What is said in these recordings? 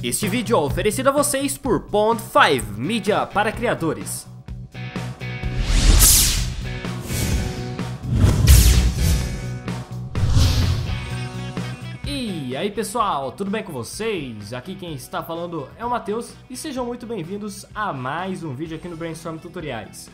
Este vídeo é oferecido a vocês por Pond 5, mídia para criadores. E aí pessoal, tudo bem com vocês? Aqui quem está falando é o Matheus e sejam muito bem-vindos a mais um vídeo aqui no Brainstorm Tutoriais.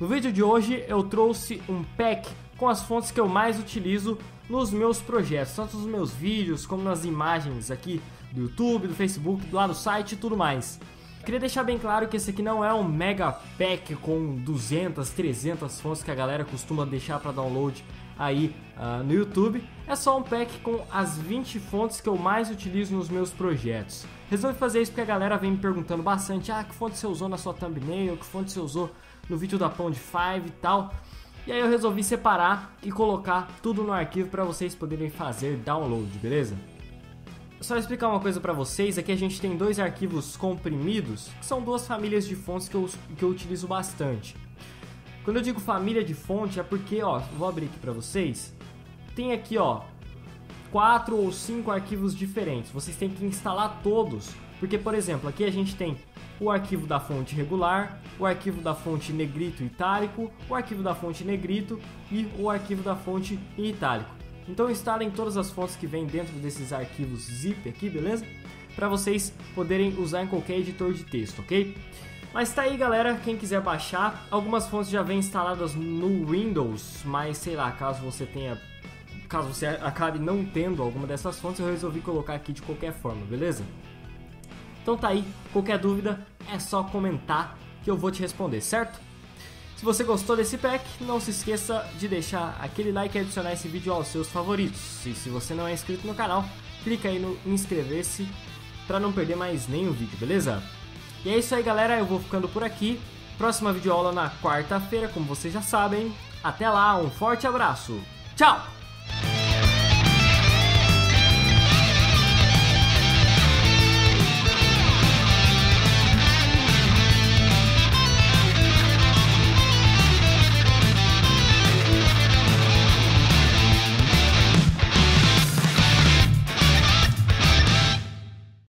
No vídeo de hoje eu trouxe um pack com as fontes que eu mais utilizo nos meus projetos, tanto nos meus vídeos como nas imagens aqui do YouTube, do Facebook, lá do site e tudo mais. Queria deixar bem claro que esse aqui não é um mega pack com 200, 300 fontes que a galera costuma deixar para download aí uh, no YouTube. É só um pack com as 20 fontes que eu mais utilizo nos meus projetos. Resolvi fazer isso porque a galera vem me perguntando bastante: ah, que fonte você usou na sua thumbnail, que fonte você usou no vídeo da Pound 5 e tal. E aí eu resolvi separar e colocar tudo no arquivo para vocês poderem fazer download, beleza? Só explicar uma coisa para vocês, aqui a gente tem dois arquivos comprimidos, que são duas famílias de fontes que eu, que eu utilizo bastante. Quando eu digo família de fonte é porque, ó, vou abrir aqui para vocês, tem aqui, ó, quatro ou cinco arquivos diferentes. Vocês têm que instalar todos, porque, por exemplo, aqui a gente tem o arquivo da fonte regular, o arquivo da fonte negrito itálico, o arquivo da fonte negrito e o arquivo da fonte em itálico. Então instalem todas as fontes que vêm dentro desses arquivos zip aqui, beleza? Para vocês poderem usar em qualquer editor de texto, ok? Mas tá aí galera, quem quiser baixar, algumas fontes já vêm instaladas no Windows, mas sei lá, caso você tenha caso você acabe não tendo alguma dessas fontes, eu resolvi colocar aqui de qualquer forma, beleza? Então tá aí, qualquer dúvida é só comentar que eu vou te responder, certo? Se você gostou desse pack, não se esqueça de deixar aquele like e adicionar esse vídeo aos seus favoritos. E se você não é inscrito no canal, clica aí no inscrever-se para não perder mais nenhum vídeo, beleza? E é isso aí galera, eu vou ficando por aqui. Próxima videoaula na quarta-feira, como vocês já sabem. Até lá, um forte abraço. Tchau!